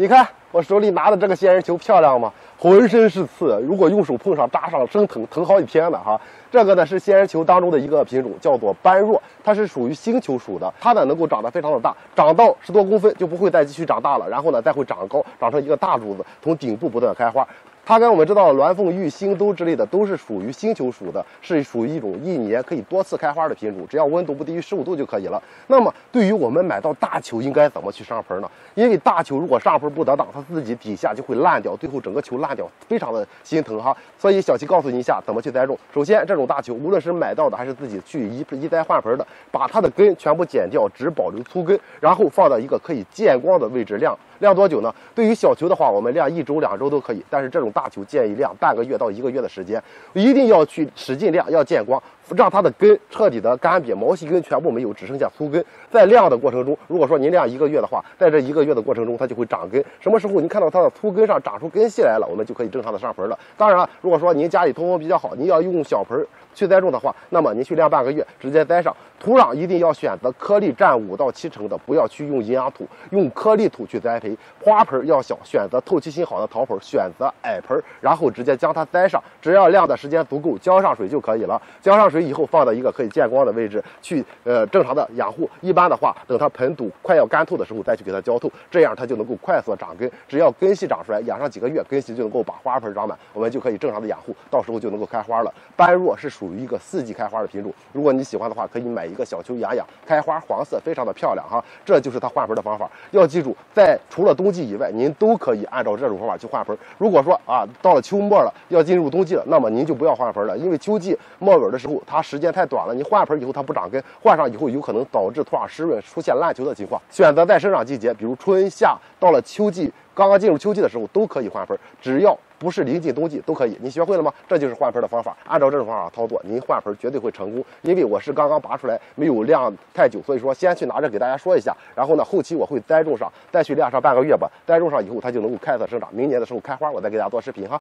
你看我手里拿的这个仙人球漂亮吗？浑身是刺，如果用手碰上扎上生疼，疼好几天了哈。这个呢是仙人球当中的一个品种，叫做般若，它是属于星球属的，它呢能够长得非常的大，长到十多公分就不会再继续长大了，然后呢再会长高，长成一个大柱子，从顶部不断开花。它跟我们知道鸾凤玉、星都之类的都是属于星球属的，是属于一种一年可以多次开花的品种，只要温度不低于十五度就可以了。那么对于我们买到大球，应该怎么去上盆呢？因为大球如果上盆不得当，它自己底下就会烂掉，最后整个球烂掉，非常的心疼哈。所以小七告诉你一下怎么去栽种。首先，这种大球无论是买到的还是自己去移移栽换盆的，把它的根全部剪掉，只保留粗根，然后放到一个可以见光的位置晾。晾多久呢？对于小球的话，我们晾一周、两周都可以。但是这种大。球建议晾半个月到一个月的时间，一定要去使劲晾，要见光。让它的根彻底的干瘪，毛细根全部没有，只剩下粗根。在晾的过程中，如果说您晾一个月的话，在这一个月的过程中，它就会长根。什么时候您看到它的粗根上长出根系来了，我们就可以正常的上盆了。当然了，如果说您家里通风比较好，您要用小盆去栽种的话，那么您去晾半个月，直接栽上。土壤一定要选择颗粒占五到七成的，不要去用营养土，用颗粒土去栽培。花盆要小，选择透气性好的陶盆，选择矮盆，然后直接将它栽上。只要晾的时间足够，浇上水就可以了。浇上水。以后放到一个可以见光的位置去，呃，正常的养护。一般的话，等它盆土快要干透的时候再去给它浇透，这样它就能够快速长根。只要根系长出来，养上几个月，根系就能够把花盆长满，我们就可以正常的养护，到时候就能够开花了。般若是属于一个四季开花的品种，如果你喜欢的话，可以买一个小球养养，开花黄色，非常的漂亮哈。这就是它换盆的方法。要记住，在除了冬季以外，您都可以按照这种方法去换盆。如果说啊，到了秋末了，要进入冬季了，那么您就不要换盆了，因为秋季末尾的时候。它时间太短了，你换盆以后它不长根，换上以后有可能导致土壤湿润，出现烂球的情况。选择在生长季节，比如春夏，到了秋季，刚刚进入秋季的时候都可以换盆，只要不是临近冬季都可以。你学会了吗？这就是换盆的方法，按照这种方法操作，您换盆绝对会成功。因为我是刚刚拔出来，没有晾太久，所以说先去拿着给大家说一下，然后呢，后期我会栽种上，再去晾上半个月吧。栽种上以后，它就能够开色生长，明年的时候开花，我再给大家做视频哈。